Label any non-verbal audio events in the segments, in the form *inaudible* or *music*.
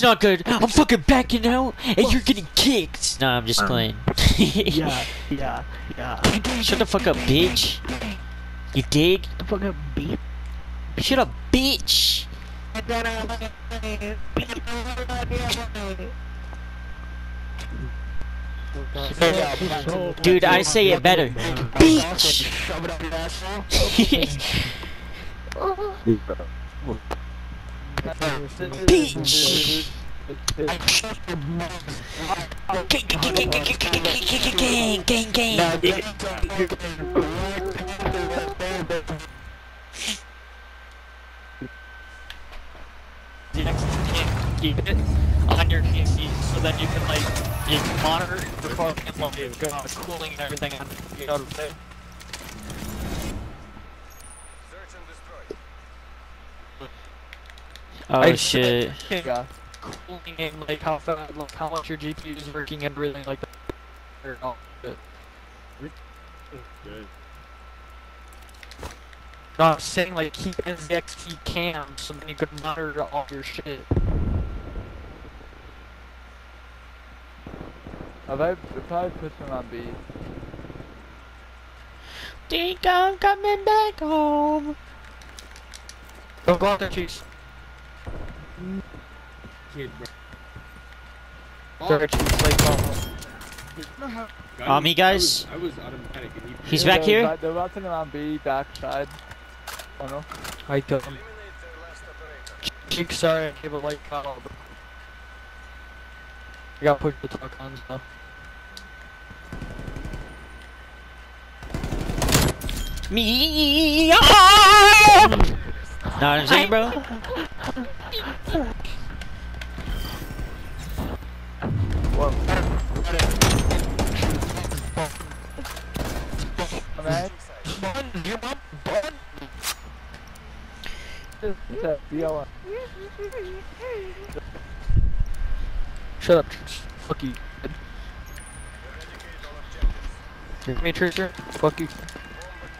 It's not good. I'm fucking backing out, and you're getting kicked. Nah, I'm just um, playing. Yeah, *laughs* yeah, yeah. Shut the fuck up, bitch. You dig? The fuck up, beat. Shut up, bitch. Dude, I say it better. Bitch. *laughs* *laughs* Peach! Gang, gang, gang. the next can't keep it on your PC so then you can like you can monitor the recording and like, cooling and everything on you know what I'm saying? Oh I- shit. *laughs* Yeah. Cooling and like how fast, like, how much your GPU is working and everything like that. Or all. Good. No, I'm saying like keep NZXT cam so then you can monitor all your shit. I've I've probably put some on B. Think I'm coming back home. Don't go out there, cheese. Kid, bro. Sorry, oh. Um, he guys? I was, I was automatic and he He's back here? They're bouncing on B, backside. Oh no. I don't. Cheek, sorry, I gave a light call. but- I got pushed the talk on stuff. Me. *laughs* Know what I'm saying, bro? Shut up, Fuck you. Hear me, Tracer? Fuck you.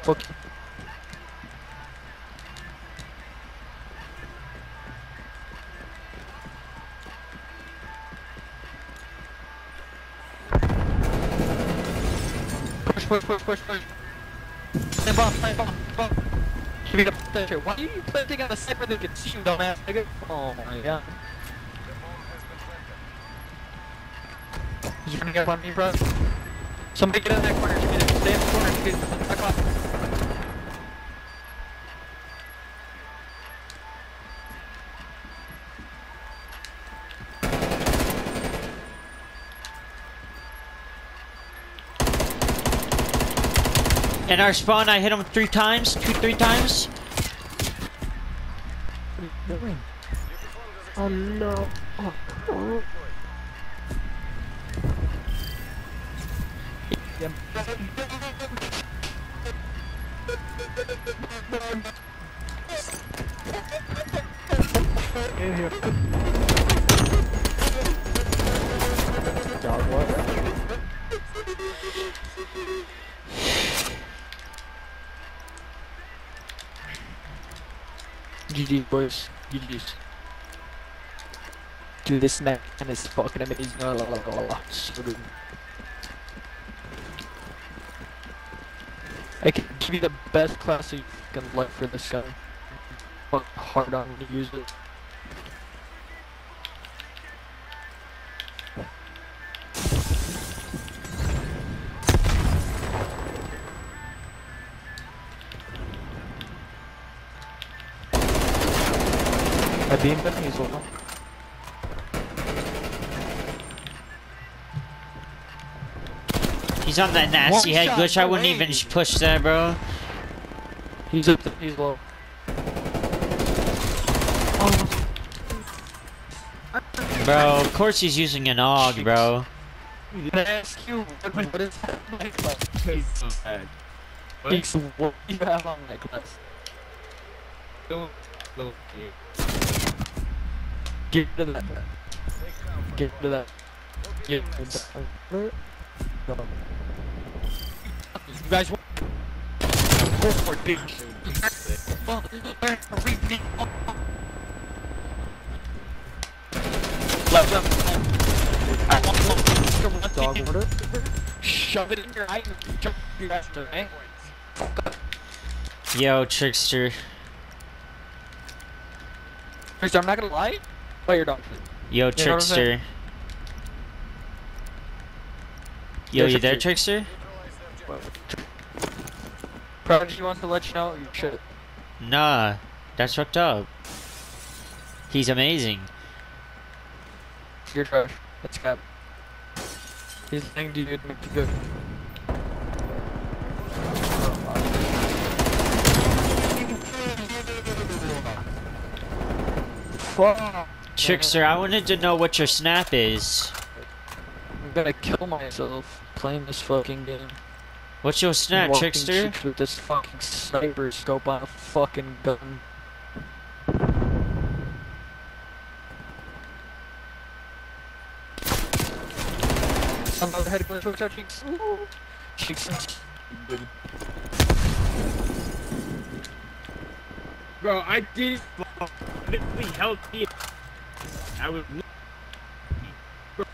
Fuck you. Push, push, push, push, push. Stand bomb, stand bomb, bomb. Give me the pressure. Why are you planting on the side where they can see you, dumbass? Oh my god. He's running up on me, bro. Somebody get in that corner. Give me the, the corner. Get the off. In our spawn, I hit him three times, two, three times. Oh no. Oh, oh. In here. God, what? GG, boys. GG's. Dude, this man is fucking amazing. La, la, la, la. So good. I can give you the best class you can like for this guy. Fuck hard on you use it. I beamed him, he's. He's on that nasty One head shot glitch. I wouldn't even push that, bro. He's up, th- he's low. Bro, of course he's using an AUG, bro. Can I ask you, what, what is that necklace? He's so bad. What? He's, what do you have on necklace? Don't, don't, Get of that. Get of that. Get of that. No. You guys want Go for it, bitch. Let them. I want some Dog water. Shove it in your eye. and Jump your ass to eh? Yo, trickster. Mister, I'm not gonna lie. Play your dog. Yo, know what I'm saying? trickster. Yo, Yeah, you there, Trickster. trickster? Prodigy wants to let you know your shit. Nah, that's fucked up. He's amazing. You're trash. That's cap. He's saying to you to make you good. Fuck. Trickster, I wanted to know what your snap is. I'm gonna kill myself playing this fucking game. What's your snap, Walking trickster? chicks With this fucking sniper scope on a fucking gun. Another head glitch, watch out, cheeks. Ooh. Cheeks. Bro, I did literally help you. I was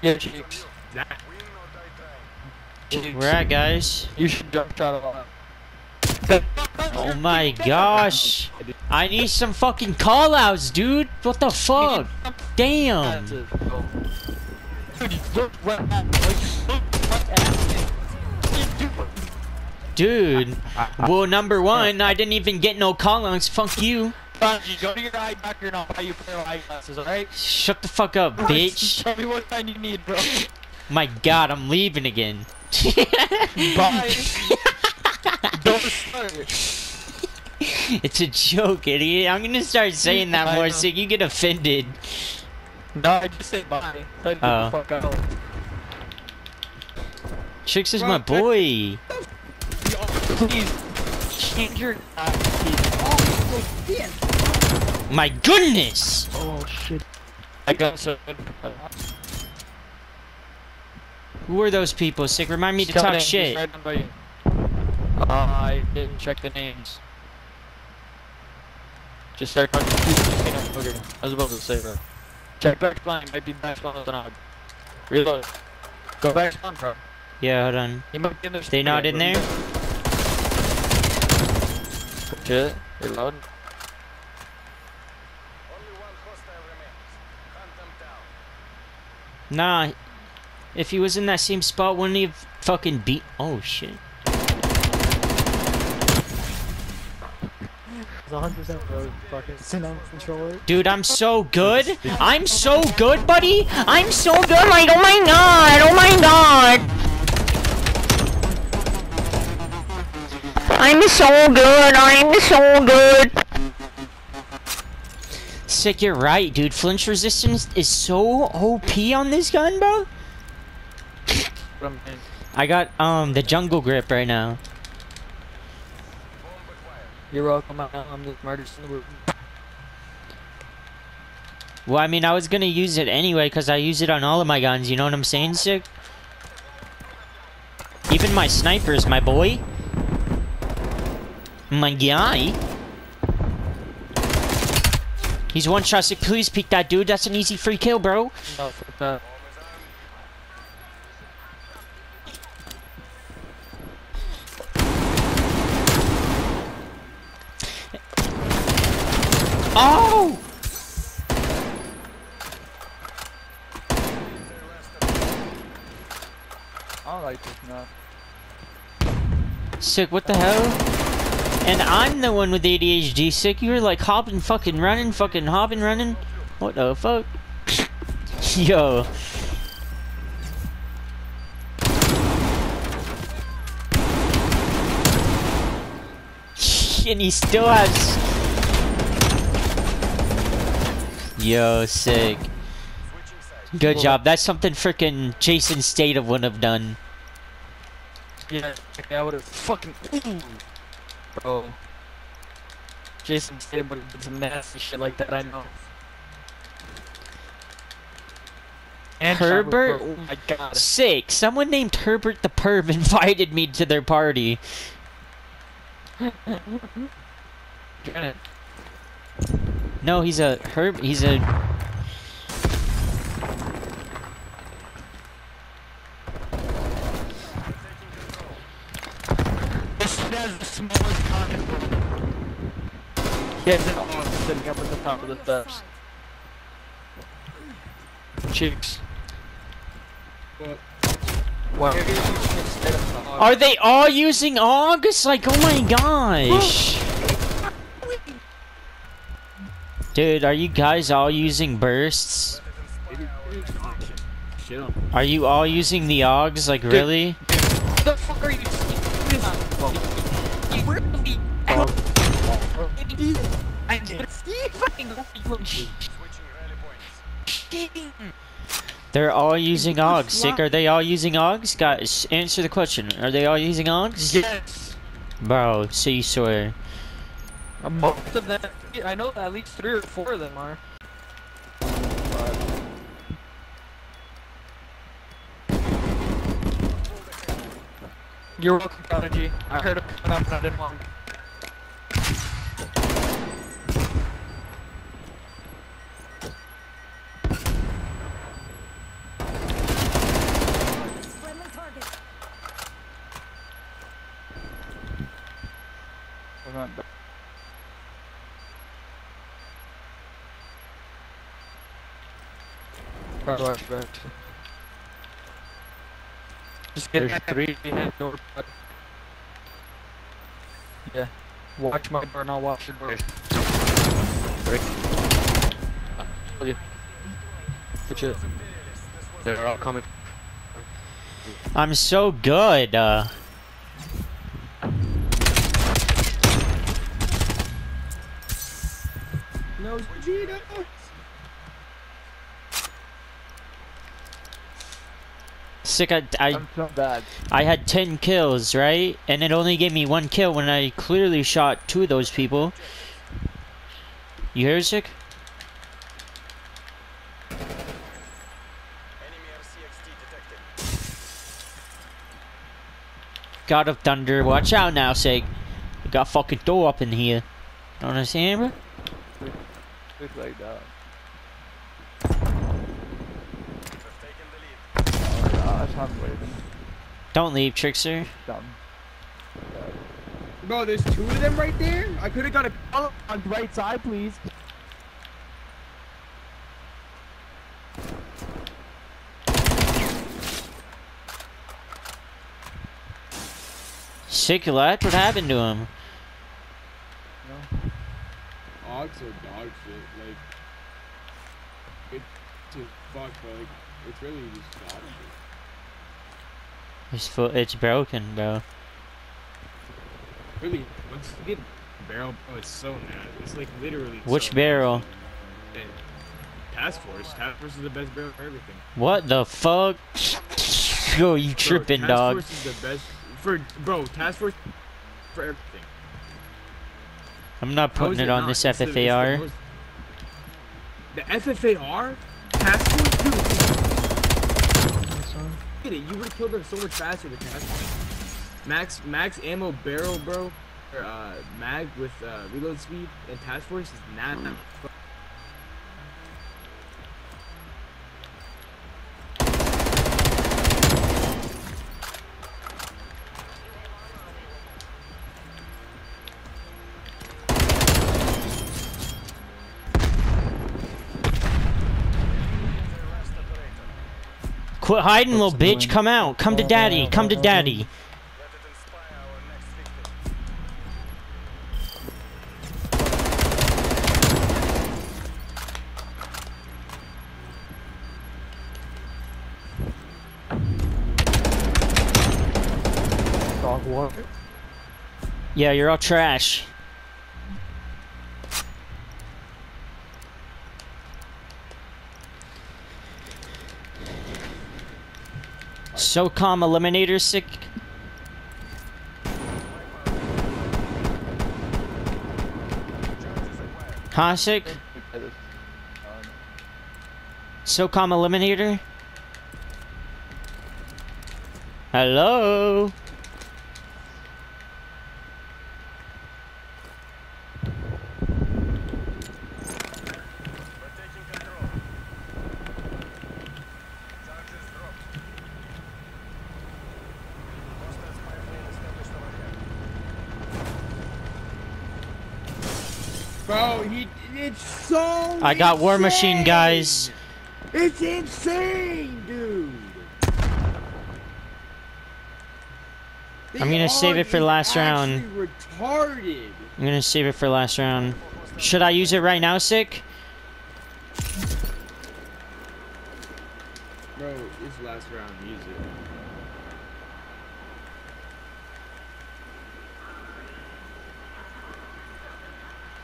Yeah, cheeks. that. Cheeks. Where at, guys? You should jump shot a lot. Oh my gosh. I need some fucking callouts, dude. What the fuck? Damn. That's it. Go. Dude, you look right at like, you look right at me. Dude. Well, number one, I didn't even get no callouts. Fuck you. Sanji, go to your eye doctor and I'll buy you a pair of eyeglasses, alright? Shut the fuck up, bitch. *laughs* Tell me what kind you need, bro. *laughs* My god, I'm leaving again. *laughs* Bye. Don't start. It's a joke, idiot. I'm gonna start saying that I more know. so you get offended. No, I just say bye. Tell you Oh. the fuck out. Tricks is Bro, my boy. Please, change your. My goodness! Oh shit. I got so good. Who are those people? Sick, remind me to talk them, shit. right down by you. Uh, I didn't check the names. Just start talking. Okay, I was about to say that. Check back spawn, might be back spawn with an AUG. Reload. Go back spawn, bro. Yeah, hold on. He might be in there. They not in there? Shit, reload. Nah. If he was in that same spot, wouldn't he have fucking beat? Oh shit. It's 100% road fucking sit on controller. Dude, I'm so good. I'm so good, buddy. I'm so good. Like, oh my god. Oh my god. I'm so good. I'm so good. Sick, you're right, dude. Flinch resistance is so OP on this gun, bro. I'm saying. I got um the jungle grip right now. You're welcome. I'm I'm the smartest in the world. Well, I mean, I was gonna use it anyway because I use it on all of my guns. You know what I'm saying, sick? Even my snipers, my boy. My guy. He's one shot. Please peek that dude. That's an easy free kill, bro. No, fuck that. Oh! I like now. Sick, what the hell? And I'm the one with ADHD, sick. You were like hopping, fucking running, fucking hopping, running. What the fuck? *laughs* Yo. *laughs* and he still has. Yo, sick. Good job. That's something freaking Jason Statham wouldn't have done. Yeah, I would have fucking. Bro. Jason Statham would have done some nasty shit like that, I know. And Herbert? Oh my god. Sick. Someone named Herbert the Perv *laughs* invited me to their party. *laughs* No, he's a Herb. He's a. has the smallest pocketbook. He has it on sitting up at the top of the steps. Cheeks. What? Why are you using instead of the Are they all using AUGs? Like, oh my gosh. Dude, are you guys all using bursts? Are you all using the AUGs? Like, really? They're all using AUGs. Sick, are they all using AUGs? Guys, answer the question. Are they all using AUGs? Yes. Bro, so you swear. Uh, Most of them. I know at least three or four of them are. You're welcome, Prodigy. I heard it coming up and I didn't want. Friendly How do I? Just get There's three behind door. but- Yeah. Watch my door and I'll watch your door. Break. Told you. Good shit. They're all coming. I'm so good. Uh, No, Gino. Sick, I, I, I'm so bad. I had 10 kills, right? And it only gave me one kill when I clearly shot two of those people. You hear, Sick? God of Thunder, watch out now, Sig. We got fucking Thor up in here. You understand, bro? It's like that. Gosh, waiting. Don't leave, Trickster. Dumb. Bro, there's two of them right there. I could have got a. Oh, on the right side, please. Sick left? What happened to him? No. Ox or dog shit. Like, it's just fuck, but like, it's really just dog shit. His foot, it's broken, bro. Really, once you get barrel, oh, it's so mad. It's like literally. Which so barrel? Task Force. Task Force is the best barrel for everything. What the fuck? Yo, you Bro, tripping, Task dog. Force is the best for bro. Task Force for everything. I'm not putting is it on this It's the- it's the FFAR. most- The FFAR? It, you would have killed them so much faster with Task Max, max ammo barrel, bro. Or, uh, mag with uh, reload speed and Task Force is not. Quit hiding, little bitch. Come out. Come to daddy. Come to daddy. Dog what? Yeah, you're all trash. SOCOM Eliminator sick. Huh? SOCOM Eliminator? Hello? Bro, he it's so I got War Machine, guys. It's insane, dude. I'm gonna save it for last round. round. Retarded. I'm gonna save it for last round. Should I use it right now, sick? Bro, it's last round. Use it.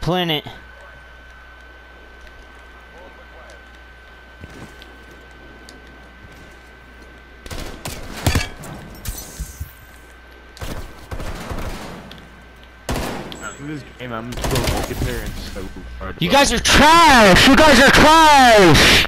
Planet. This game, I'm there and so. You guys are trash! You guys are trash!